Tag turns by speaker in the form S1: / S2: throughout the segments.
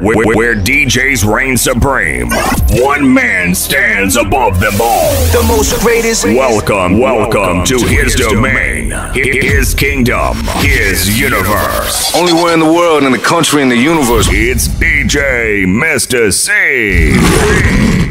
S1: where, where DJs reign supreme. One man stands above them all.
S2: The most greatest.
S1: Welcome, welcome to his domain, his kingdom, his universe.
S3: Only where in the world, in the country, in the universe.
S1: It's DJ Mr. C.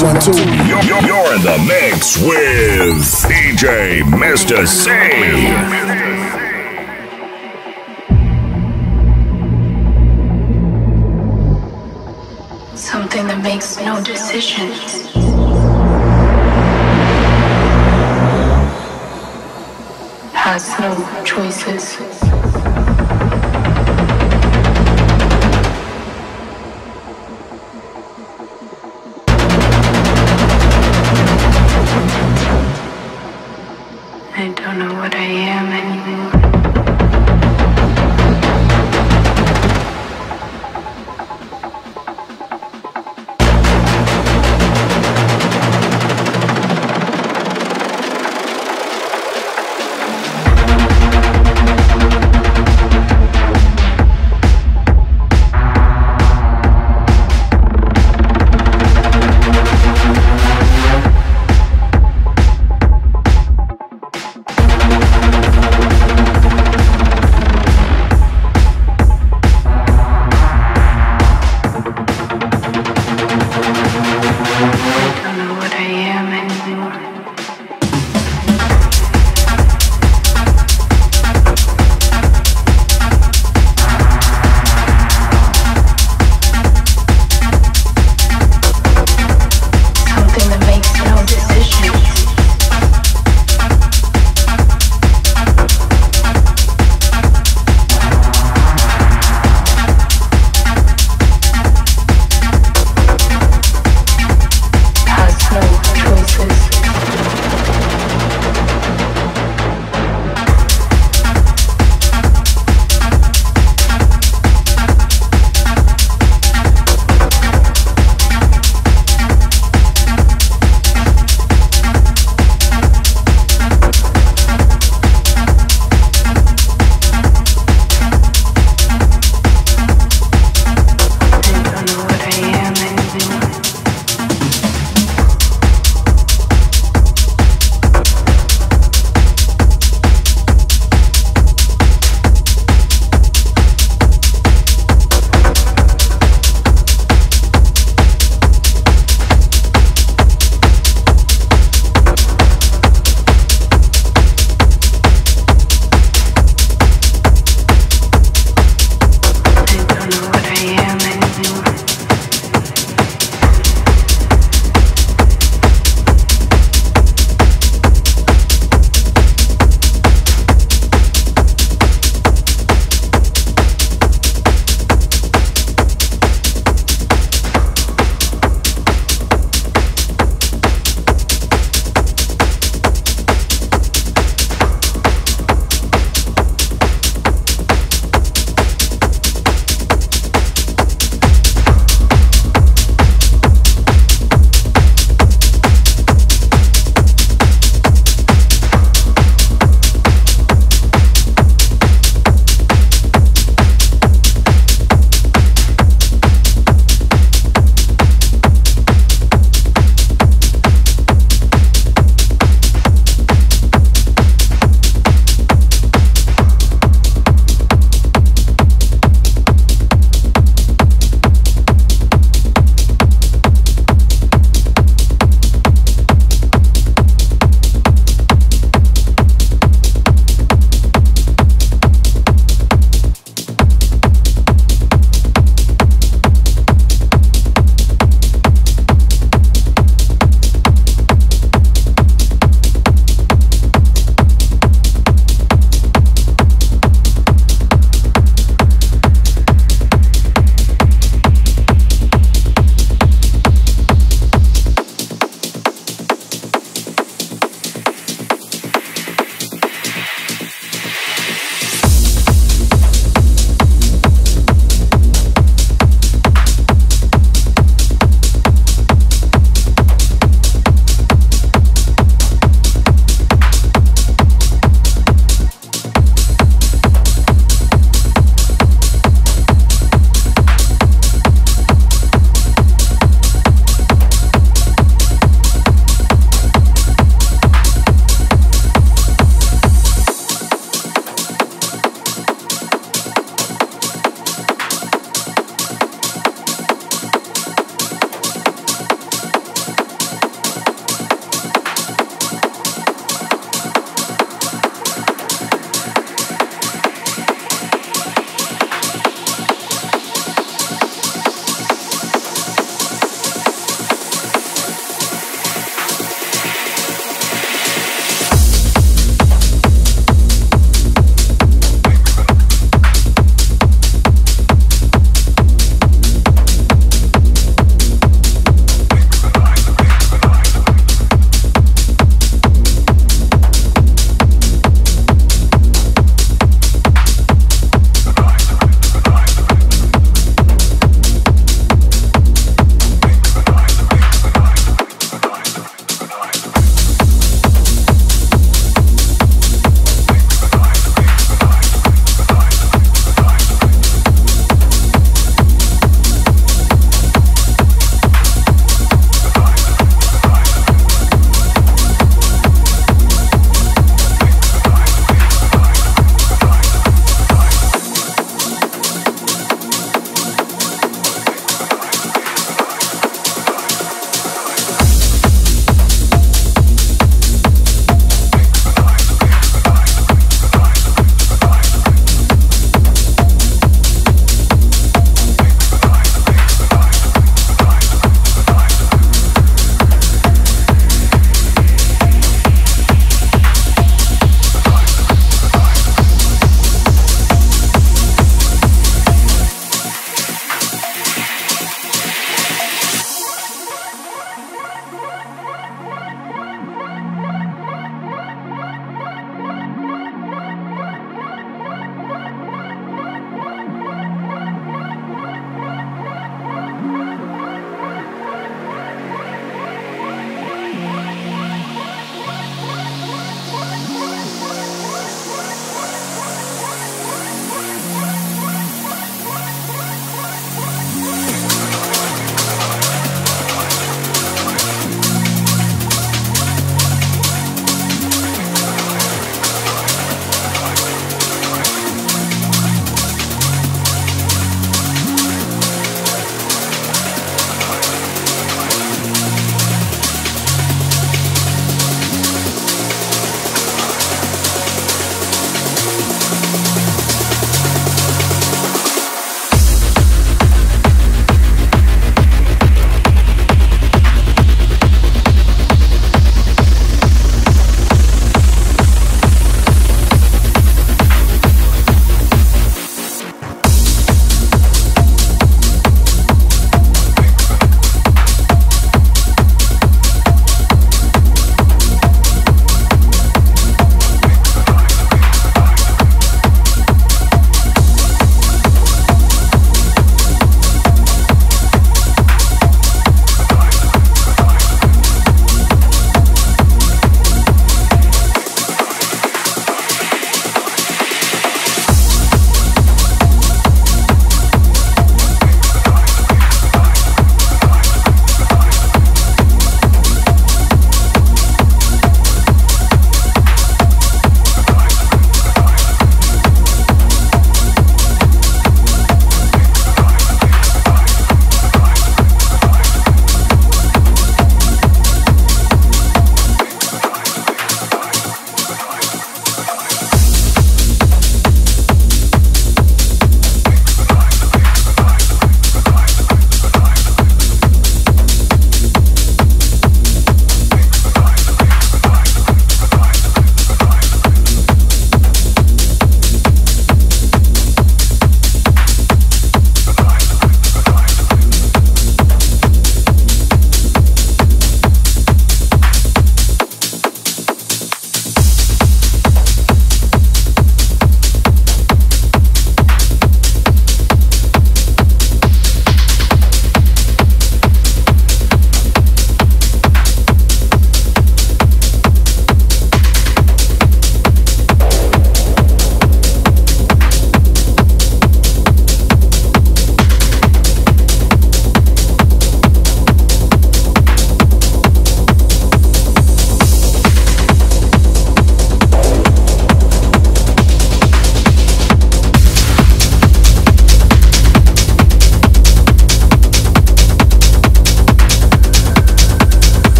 S2: one, two, one, two.
S1: You're, you're, you're in the mix with DJ Mr. C.
S4: Something that makes no decisions. Has no choices.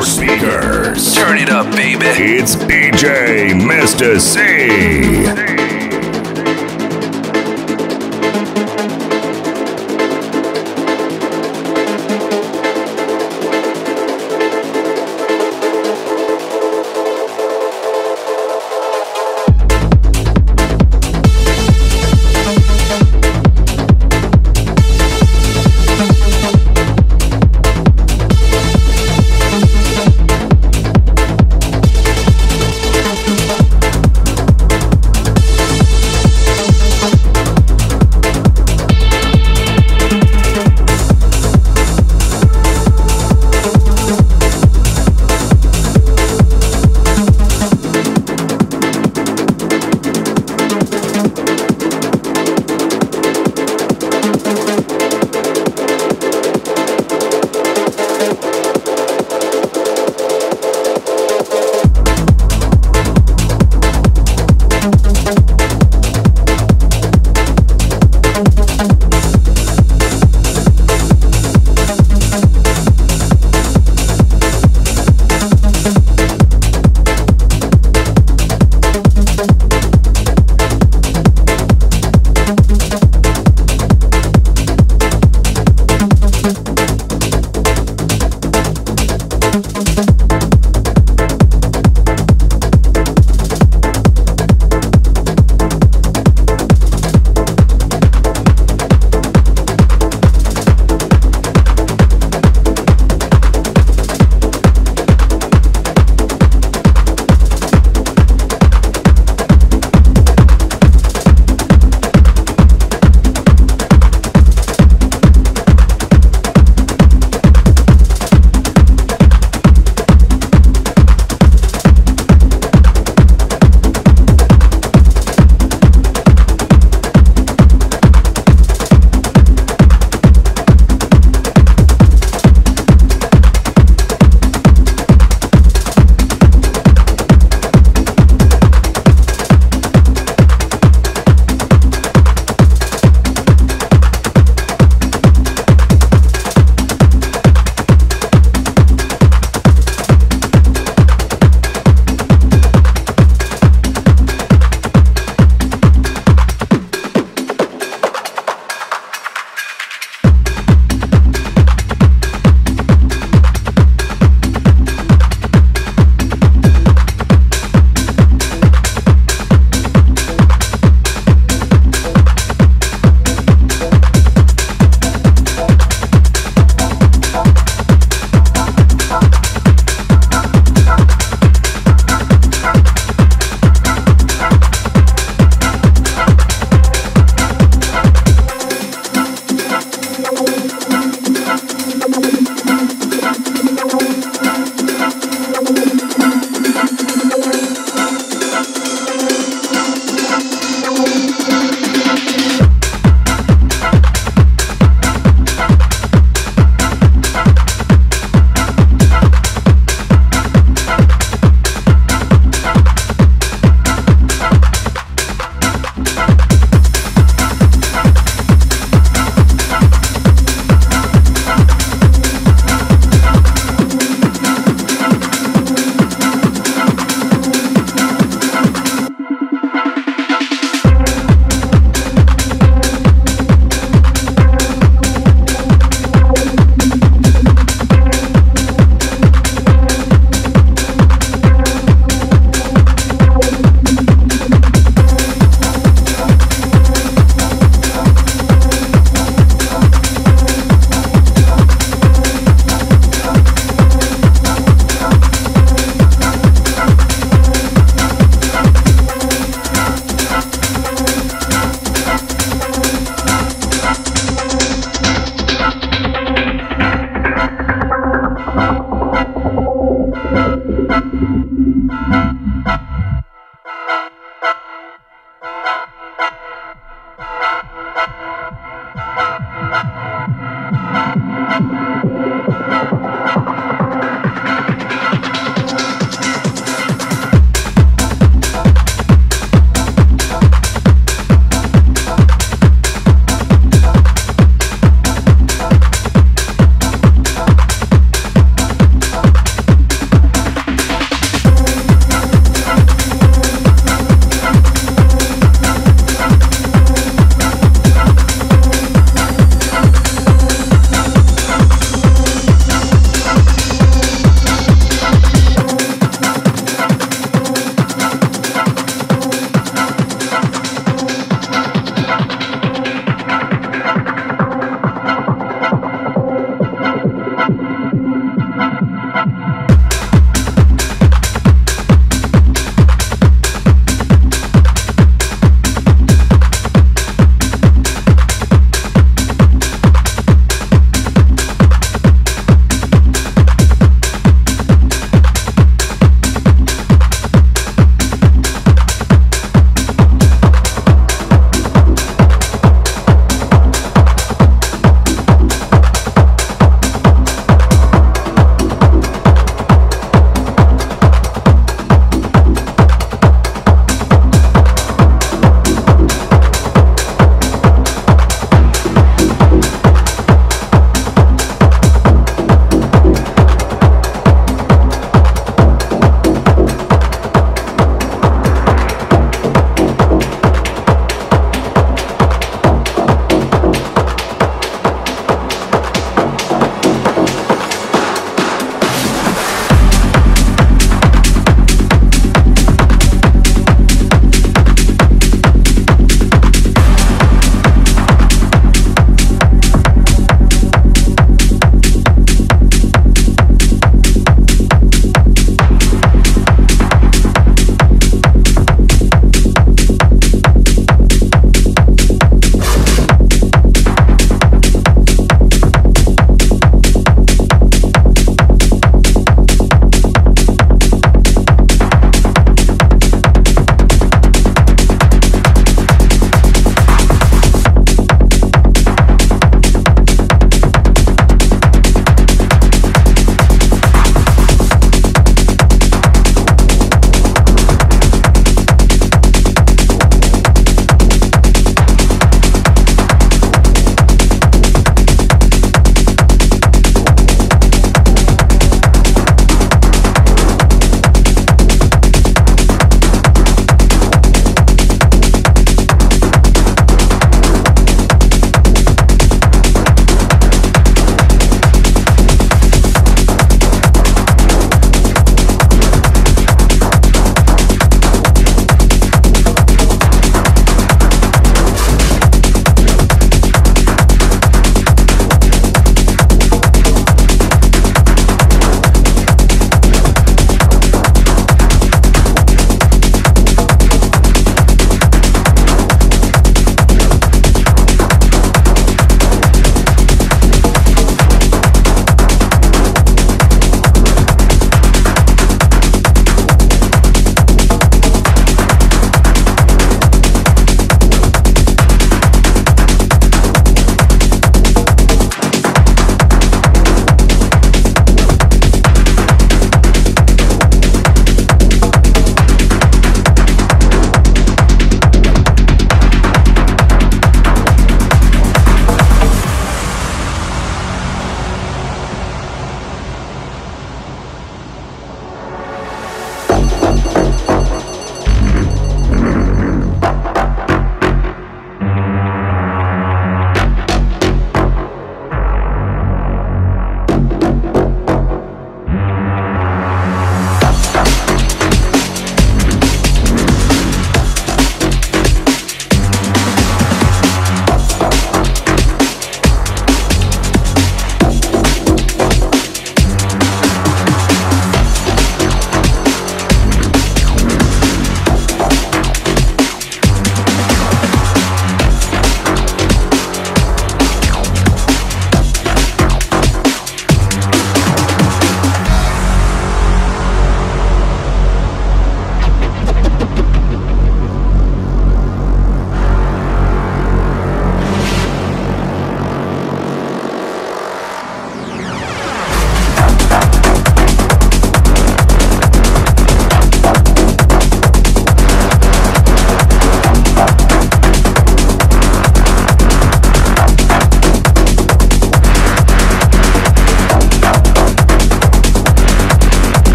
S1: your speakers.
S3: Turn it up, baby.
S1: It's DJ Mr. C.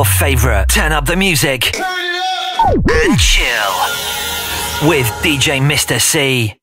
S5: your favorite. Turn up the music. And chill. With DJ Mr. C.